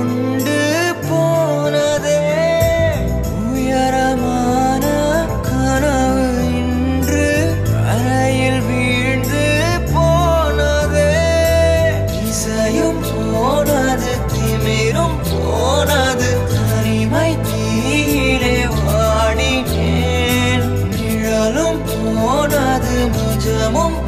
கொண்டு போனதே உயரமான கனவு இன்று அறையில் வீழ்ந்து போனதே. இசையும் போனது திமிரும் போனது தனிமை தீயிலே வாடினேன். நிழலும் போனது நிஜமும்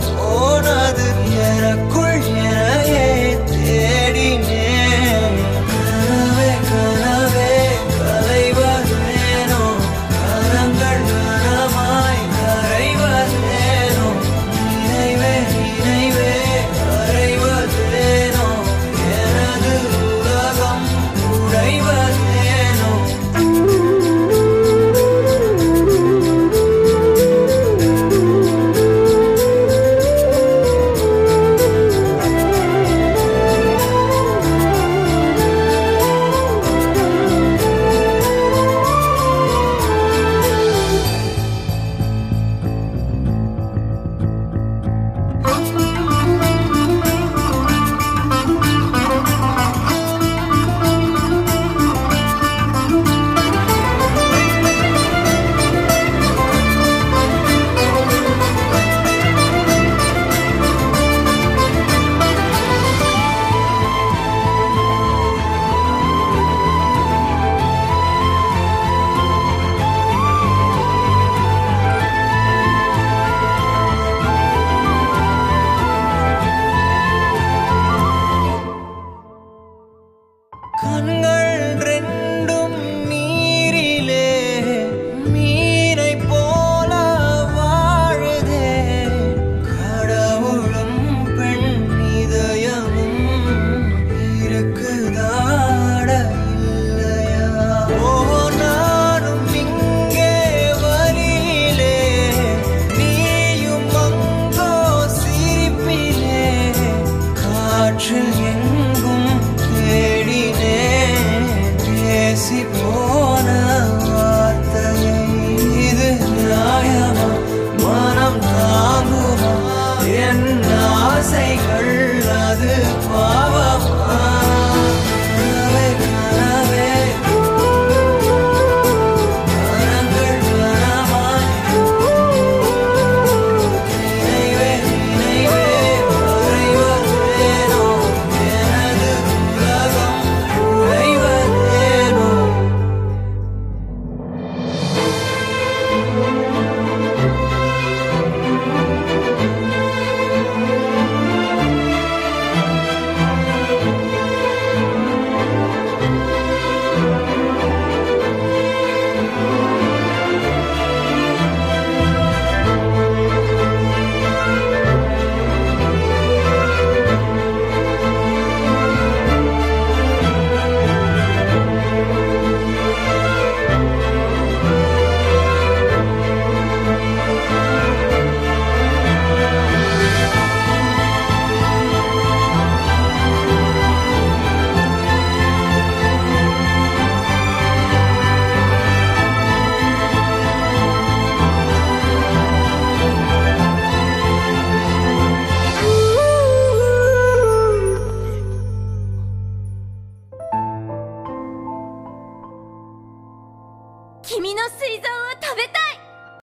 君の膵臓を食べたい。